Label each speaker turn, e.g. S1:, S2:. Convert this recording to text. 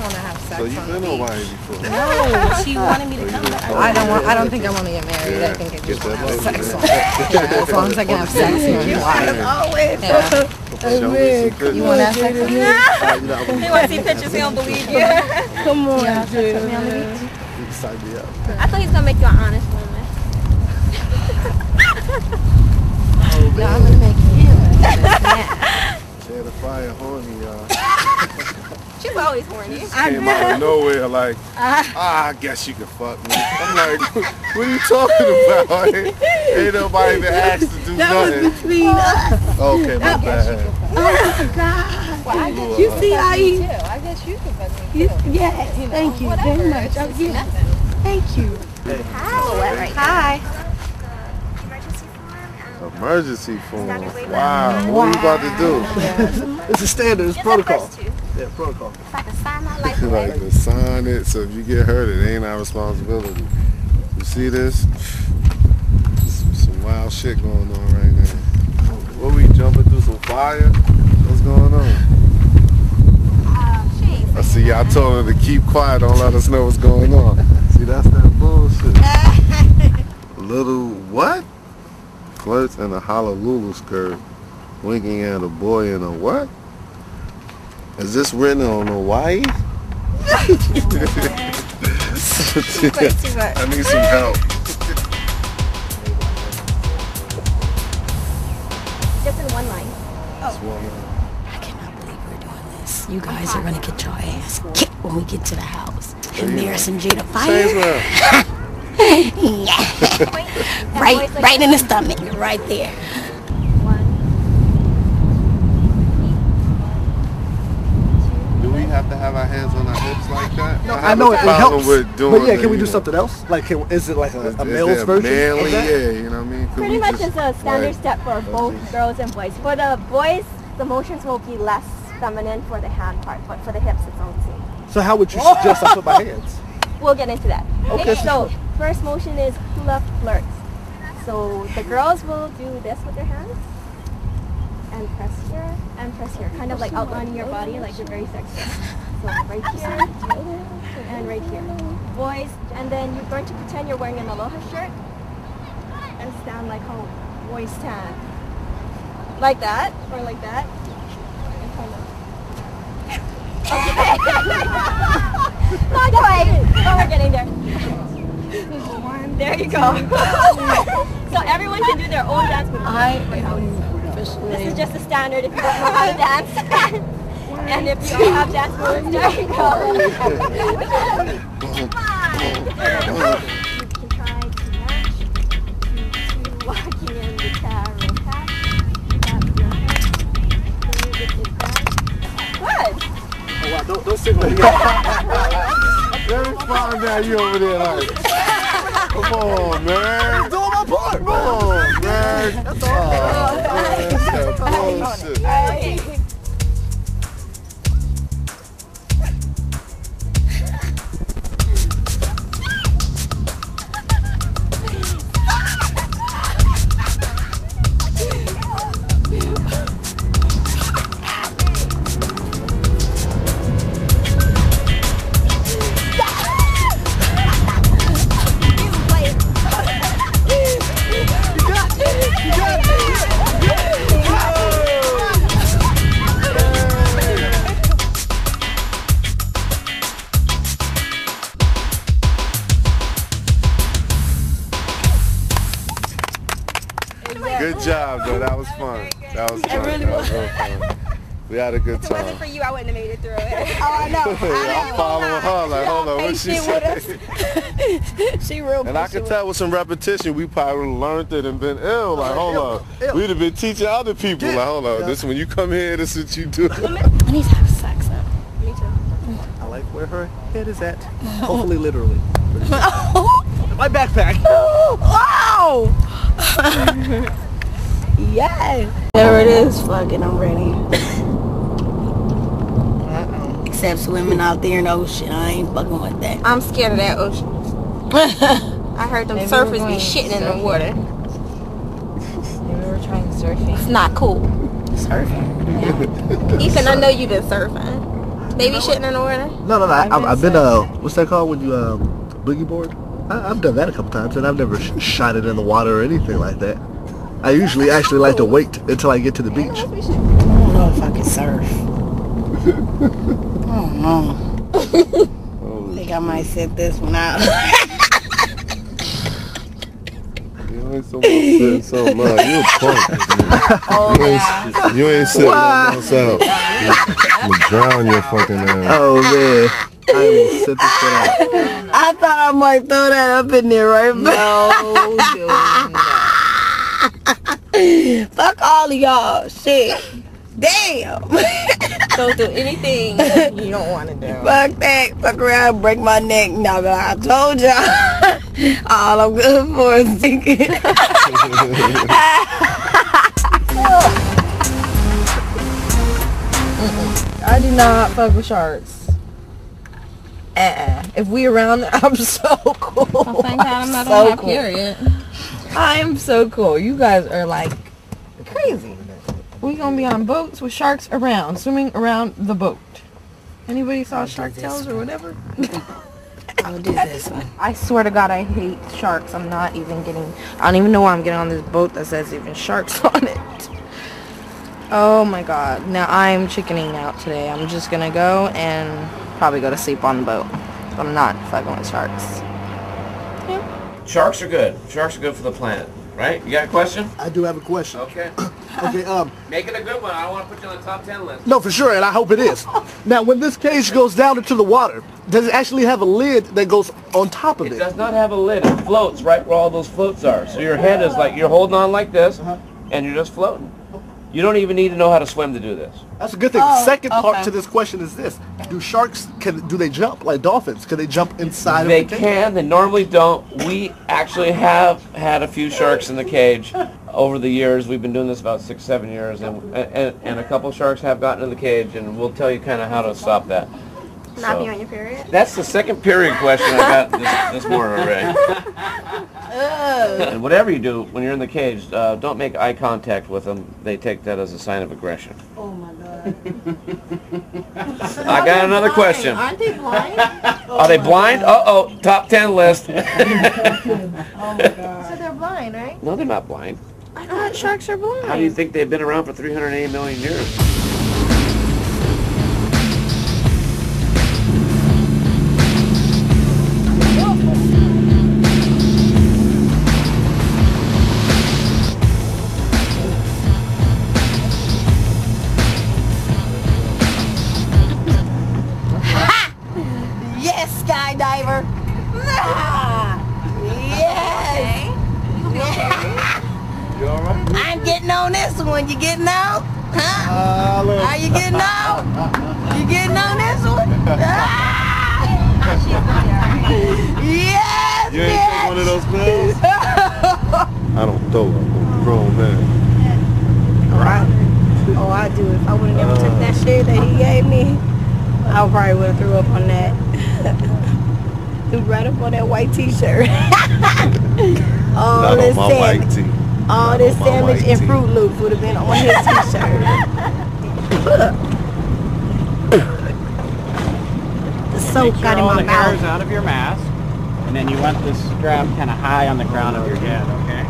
S1: want to have sex
S2: So you've been
S1: the
S2: on
S1: beach.
S2: Hawaii before?
S3: No, she wanted me to come back.
S1: I don't want. I don't think I want to get married. I think I just want to have sex on. Yeah, as long as I can have sex here in Hawaii.
S3: Always.
S1: Yeah.
S2: Show me some pictures.
S1: You want to have sex with me?
S3: He want to see pictures. He don't believe you.
S4: Come on,
S1: Yeah, sex with me on the beach.
S2: Sign me up.
S3: I thought he was gonna make you an honest woman.
S1: Oh, no, I'm gonna make you. Yeah.
S2: Share the fire horny, y'all.
S3: She's always horny.
S2: Came out of nowhere like, ah, I guess you can fuck me. I'm like, what are you talking about? Ain't nobody even asked to do
S4: That was between us.
S2: Okay, my bad.
S4: Oh my God.
S1: Well, I guess
S4: You see how
S1: me too. I guess you could fuck me
S4: You,
S1: too.
S4: yes,
S1: You know,
S4: thank you
S1: whatever.
S4: very much.
S1: It's
S4: Oh,
S1: just
S4: yeah.
S1: nothing.
S4: Thank you.
S3: Hi.
S1: Hi.
S2: Emergency form. Wow. What are you about to do?
S5: It's a standard. It's protocol. Yeah, protocol.
S3: It's like a sign my life
S2: like to sign it, so if you get hurt, it ain't our responsibility. You see this? Some, some wild shit going on right now. What we jumping through some fire? What's going on?
S3: Uh, she
S2: I see y'all told her to keep quiet, don't let us know what's going on. See, that's that bullshit. Little what? Flirts in a Honolulu skirt, winking at a boy in a what? Is this written on Hawaii? I need some help.
S3: Just in one line.
S2: This oh. woman.
S6: I cannot believe we're doing this. You guys are gonna get your ass kicked when we get to the house. And there's some Jada fire.
S2: round.
S6: Right, right in the stomach, right there.
S2: Do we have to have our hands on our hips like that?
S5: No,
S2: I
S5: I know it, it helps.
S2: with doing
S5: But yeah,
S2: the,
S5: can we do
S2: know,
S5: something else? Like, can, is it like a,
S2: is-
S5: a male's
S2: there
S5: version
S2: manly?
S5: of?
S2: Yeah, you know what I mean? Could
S3: Pretty much
S2: just,
S3: it's a standard
S2: like,
S3: step for both girls and boys. For the boys, the motions will be less feminine for the hand part, but for the hips, it's all the same.
S5: So how would you suggest I put my hands?
S3: We'll get into that.
S5: Okay,
S3: So first motion is hula flirts. So the girls will do this with their hands and press here and press here, kind of like outlining your body like you're very sexy. So right here and right here. Boys, and then you're going to pretend you're wearing an aloha shirt and stand like how boys stand. Like that or like that. Of. Not quite, but we're getting there. There you go. so everyone can do their own dance move.
S4: I am
S3: This is just a standard if you don't know how to dance. and if you don't have dance moves, there you go. you can try to match to, to walking in the tarot path. Tap your head. The music is dance. Good.
S5: Oh, don't, don't signal me.
S2: Let me find you over there like, come on, man.
S5: I'm doing my part,
S2: Come on, man. That's all. Oh, man, that's that fun. That was fun.
S3: really
S2: that was real fun. We had a good
S3: If it wasn't for you, I wouldn't have made it through it. Oh, I know.
S2: I'm following her like, hold on, what she say?
S4: She real
S2: And I could tell with some repetition, we probably learned it and been ill. Like, hold on.
S5: ill.
S2: We'd have been teaching other people. Like, hold on. This when you come here, this is what you do.
S6: I need to have sex up.
S3: Me too. Mm.
S5: I like where her head is at. Hopefully, literally. my backpack.
S4: Wow! Yes. There it is. Fuck it, I'm ready.
S6: Except swimming out there in the ocean. I ain't fucking with that.
S3: I'm scared of that ocean. I heard them
S1: Maybe we're
S3: surfers be
S1: going
S3: shitting in the water.
S1: Maybe we're trying surfing.
S3: It's not cool.
S6: Surfing.
S3: Ethan, I know you've been surfing.
S4: Baby shitting in the water?
S5: No, no, no. I, I've, I've been uh, what's that called when you um boogie board? I, I've done that a couple times, and I've never sh- shot it in the water or anything like that. I usually actually like to wait until I get to the beach.
S6: I don't know if I can surf. I don't know. I think I might sit this one out.
S2: You ain't so much so much. You a punk.
S4: Oh,
S2: You ain't, you ain't sitting nothing else out. I'm gonna drown your fucking ass.
S5: Oh man, I will set this shit out.
S6: I thought I might throw that up in there right
S4: No,
S6: Fuck all of y'all. Shit. Damn.
S4: don't do anything you don't want to do.
S6: Fuck that. Fuck around, break my neck. No, but I told y'all. all I'm good for is thinking.
S1: I do not fuck with sharks. Uh-uh. If we around, I'm so cool.
S4: Thank God I'm not
S1: So
S4: on my
S1: cool.
S4: period.
S1: I am so cool. You guys are like crazy. We gonna be on boats with sharks around, swimming around the boat. Anybody saw Shark Tales or whatever?
S6: I'll do this one.
S1: I swear to God, I hate sharks. I'm not even getting. I don't even know why I'm getting on this boat that says even sharks on it. Oh my God! Now I'm chickening out today. I'm just gonna go and probably go to sleep on the boat. I'm not fucking with sharks.
S7: Sharks are good. Sharks are good for the planet, right? You got a question?
S5: I do have a question.
S7: Okay.
S5: Okay, um,
S7: Make it a good one. I don't want to put you on the top 10 list.
S5: no, for sure, and I hope it is. Now, when this cage goes down into the water, does it actually have a lid that goes on top of
S7: It
S5: it?
S7: does not have a lid. It floats right where all those floats are. So your head is like, you're holding on like this, and you're just floating. You don't even need to know how to swim to do this.
S5: That's a good thing.
S1: Oh,
S5: Second part to this question is this: Do sharks can do they jump like dolphins? Can they jump inside
S7: They
S5: of the cage?
S7: They can. They normally don't. We actually have had a few sharks in the cage over the years. We've been doing this about six, seven years, and and, and a couple sharks have gotten in the cage, and we'll tell you kind of how to stop that.
S3: Not
S7: So-
S3: be on your period.
S7: That's the second period question I got this, this morning already. and whatever you do when you're in the cage, uh, don't make eye contact with them. They take that as a sign of aggression.
S6: Oh my god.
S7: I got another question.
S1: Aren't they blind?
S7: Are they blind? Oh. Uh-oh, top 10 list. Oh my God.
S1: So they're blind, right?
S7: no, they're not blind.
S1: I thought sharks are blind.
S7: How do you think they've been around for 380 million years?
S6: One. You getting out? Huh?
S5: Uh.
S6: Are you getting out? You getting on this one? Ah! yes,
S2: You ain't take one of those pills? I don't throw. I'm a grown man.
S6: Oh, I do. If I would have never took that shit that he gave me, I probably would have threw up on that. threw right up on that white t-shirt. all
S2: Not on my white tee.
S6: All this sandwich and Froot Loops would have been on his t-shirt. the soap got in my mouth.
S8: Out of your mask, and then you want this strap kind of high on the crown of your head, okay?